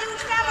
you